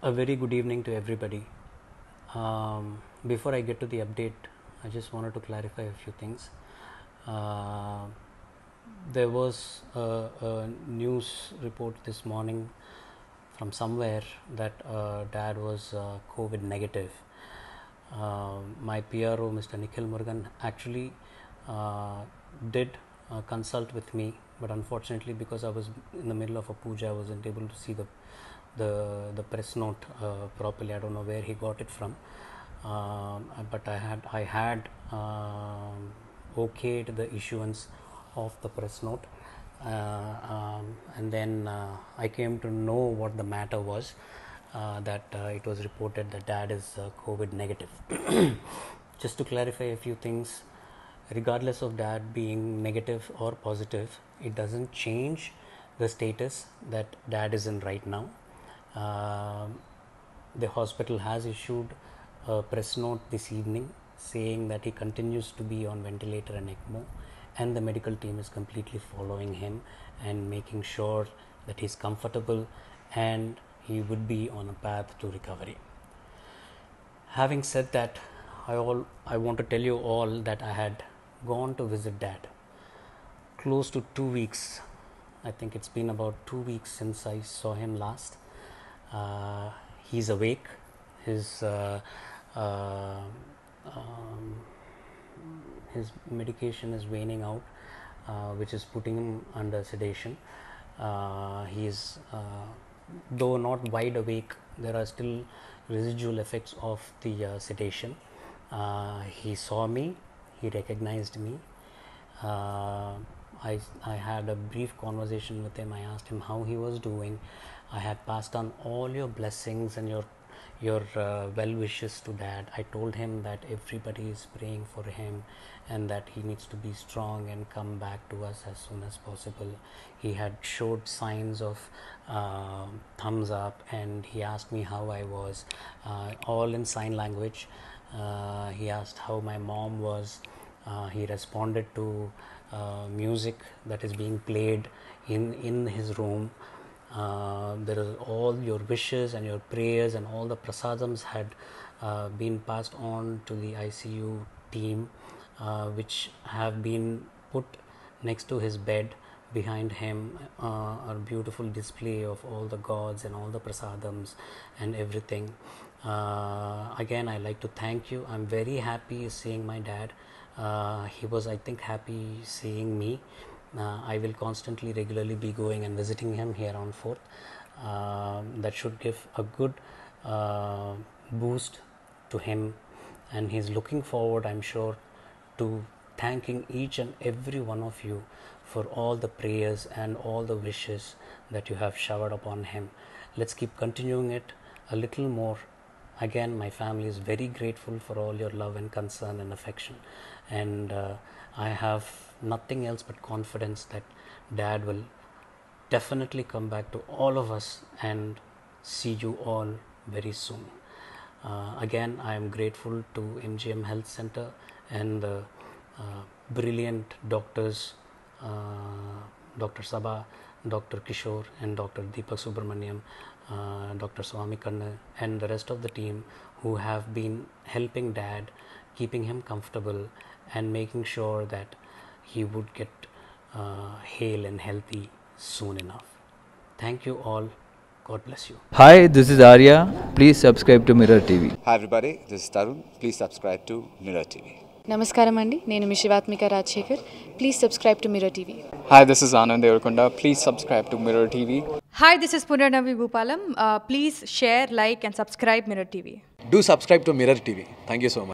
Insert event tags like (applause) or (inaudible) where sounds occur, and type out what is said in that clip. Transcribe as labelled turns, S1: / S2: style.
S1: A very good evening to everybody. Um, before I get to the update, I just wanted to clarify a few things. Uh, there was a, a news report this morning from somewhere that uh, dad was uh, COVID negative. Uh, my PRO, Mr. Nikhil Murugan, actually uh, did uh, consult with me, but unfortunately, because I was in the middle of a puja, I wasn't able to see the the the press note uh, properly. I don't know where he got it from, um, but I had I had um, okayed the issuance of the press note, uh, um, and then uh, I came to know what the matter was. Uh, that uh, it was reported that dad is uh, COVID negative. (coughs) Just to clarify a few things, regardless of dad being negative or positive, it doesn't change the status that dad is in right now. Um, the hospital has issued a press note this evening saying that he continues to be on ventilator and ECMO, and the medical team is completely following him and making sure that he's comfortable and he would be on a path to recovery. Having said that, I all I want to tell you all that I had gone to visit dad close to two weeks. I think it's been about two weeks since I saw him last. Uh, he's awake. His uh, uh, um, his medication is waning out, uh, which is putting him under sedation. Uh, he is, uh, though not wide awake, there are still residual effects of the sedation. He saw me, he recognized me. I, I had a brief conversation with him. I asked him how he was doing. I had passed on all your blessings and your your uh, well wishes to dad. I told him that everybody is praying for him and that he needs to be strong and come back to us as soon as possible. He had showed signs of uh, thumbs up and he asked me how I was, uh, all in sign language. Uh, he asked how my mom was. Uh, he responded to uh, music that is being played in, in his room. Uh, there is all your wishes and your prayers and all the prasadams had been passed on to the ICU team, which have been put next to his bed behind him uh, a beautiful display of all the gods and all the prasadams and everything. Uh, again i like to thank you. I'm very happy seeing my dad he was i think happy seeing me uh, I will constantly, regularly be going and visiting him here on 4th. Um that should give a good uh, boost to him, and he's looking forward, I'm sure, to thanking each and every one of you for all the prayers and all the wishes that you have showered upon him. Let's keep continuing it a little more again my family is very grateful for all your love and concern and affection. And uh, i have nothing else but confidence that dad will definitely come back to all of us and see you all very soon. Uh, again i am grateful to mgm health center and the uh, brilliant doctors uh, dr sabha dr kishore and dr deepak subramaniam uh, Dr. Swami Kanna and the rest of the team who have been helping dad, keeping him comfortable, and making sure that he would get uh, hale and healthy soon enough. Thank you all. God bless you.
S2: Hi, this is Arya. Please subscribe to Mirror TV.
S3: Hi everybody, this is Tarun. Please subscribe to Mirror TV.
S4: నమస్కారం అండి నేను మీ Shivathmika Rajasekhar please subscribe to mirror TV
S5: Hi, this is Anand Devarakonda. Please subscribe to Mirror TV.
S6: Hi, this is Punarnavi Bhupalam. Uh, please share, like, and subscribe Mirror TV.
S7: Do subscribe to Mirror TV. Thank you so much.